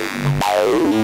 Oh.